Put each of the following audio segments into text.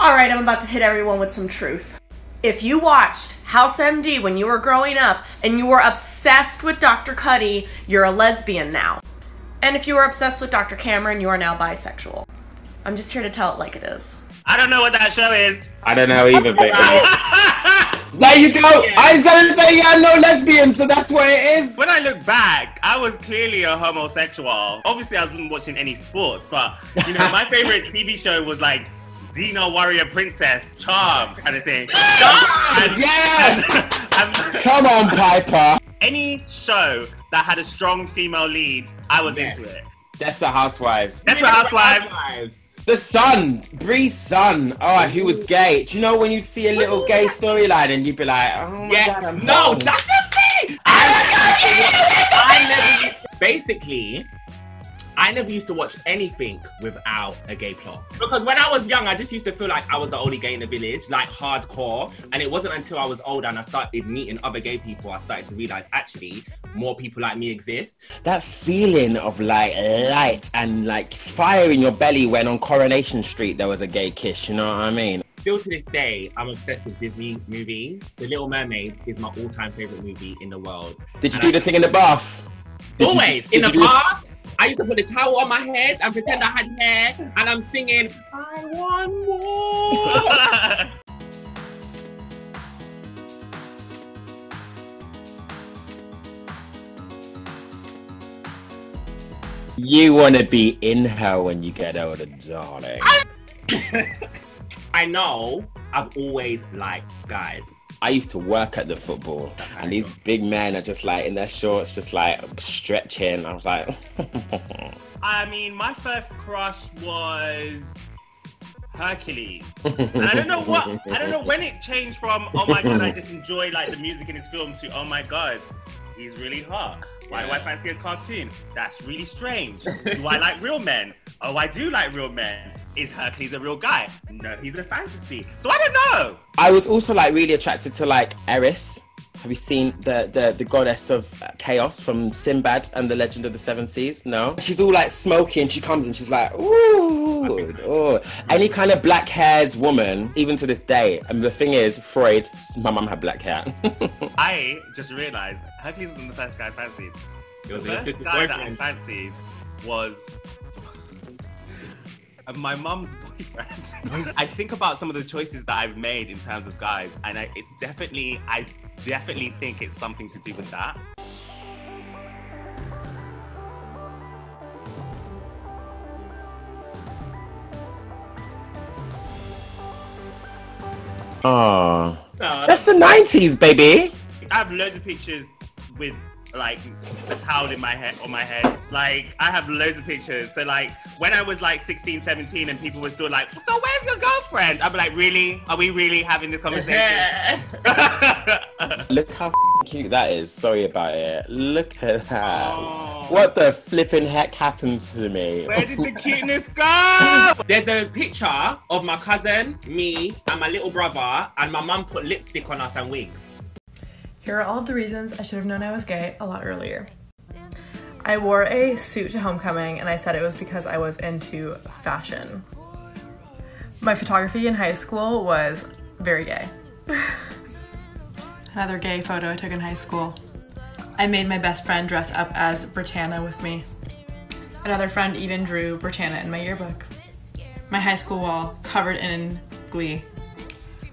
All right, I'm about to hit everyone with some truth. If you watched House MD when you were growing up and you were obsessed with Dr. Cuddy, you're a lesbian now. And if you were obsessed with Dr. Cameron, you are now bisexual. I'm just here to tell it like it is. I don't know what that show is. I don't know either, but. there you go. I was gonna say yeah, no lesbian, so that's what it is. When I look back, I was clearly a homosexual. Obviously, I wasn't watching any sports, but you know, my favorite TV show was like Xena Warrior Princess, Charmed kind of thing. Charmed, yes! Come on, Piper. Any show that had a strong female lead, I was yes. into it. That's the Housewives. Desperate Housewives. Housewives. The son, Bree's son. Oh, he was gay. Do you know when you'd see a little gay storyline and you'd be like, oh my yeah. god, I'm No, home. that's the thing! I never, basically, I never used to watch anything without a gay plot. Because when I was young, I just used to feel like I was the only gay in the village, like hardcore. And it wasn't until I was older and I started meeting other gay people, I started to realize actually more people like me exist. That feeling of like light and like fire in your belly when on Coronation Street there was a gay kiss, you know what I mean? Still to this day, I'm obsessed with Disney movies. The Little Mermaid is my all-time favorite movie in the world. Did you and do I the thing in the bath? Did always you, in the bath. I used to put a towel on my head and pretend I had hair, and I'm singing, I want more. You want to be in her when you get older, darling. I know I've always liked guys. I used to work at the football, and these big men are just like in their shorts, just like stretching. I was like, I mean, my first crush was Hercules. And I don't know what, I don't know when it changed from, oh my god, I just enjoy like the music in his film to, oh my god, he's really hot. Why do I fancy a cartoon? That's really strange. Do I like real men? Oh, I do like real men. Is Hercules a real guy? No, he's a fantasy. So I don't know. I was also like really attracted to like Eris. Have you seen the, the the goddess of chaos from Sinbad and the Legend of the Seven Seas? No. She's all like smoky and she comes and she's like, ooh, oh. Any kind of black haired woman, even to this day. And the thing is, Freud, my mum had black hair. I just realised Hercules wasn't the first guy I fancied. It was the first guy boyfriend. that I fancied was my mum's boyfriend. I think about some of the choices that I've made in terms of guys, and I, it's definitely, I definitely think it's something to do with that. Oh, that's the 90s, baby. I have loads of pictures with like a towel in my head on my head. Like I have loads of pictures. So like when I was like 16, 17 and people were still like, So where's your girlfriend? I'd be like, Really? Are we really having this conversation? Look how cute that is. Sorry about it. Look at that. Oh. What the flipping heck happened to me? Where did the cuteness go? There's a picture of my cousin, me, and my little brother, and my mum put lipstick on us and wigs. Here are all of the reasons I should have known I was gay a lot earlier. I wore a suit to homecoming and I said it was because I was into fashion. My photography in high school was very gay. Another gay photo I took in high school. I made my best friend dress up as Britannia with me. Another friend even drew Britannia in my yearbook. My high school wall covered in glee.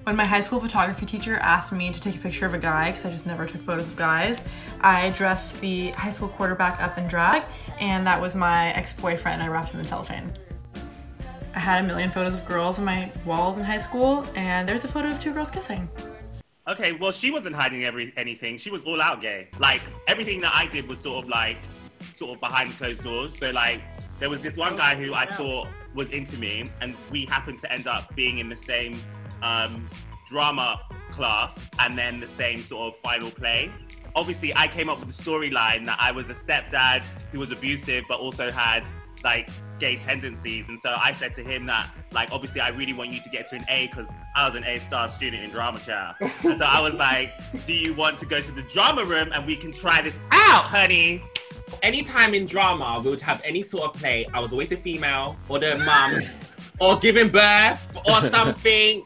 When my high school photography teacher asked me to take a picture of a guy, because I just never took photos of guys, I dressed the high school quarterback up in drag, and that was my ex-boyfriend. I wrapped him in cellophane. I had a million photos of girls on my walls in high school, and there's a photo of two girls kissing. Okay, well, she wasn't hiding every anything. She was all out gay. Like everything that I did was sort of like, sort of behind closed doors. So like, there was this one guy who I thought was into me, and we happened to end up being in the same um, drama class and then the same sort of final play. Obviously, I came up with the storyline that I was a stepdad who was abusive but also had like gay tendencies. And so I said to him that, like, obviously, I really want you to get to an A because I was an A star student in drama chair. and so I was like, Do you want to go to the drama room and we can try this out, honey? Anytime in drama we would have any sort of play, I was always the female or the mum or giving birth or something.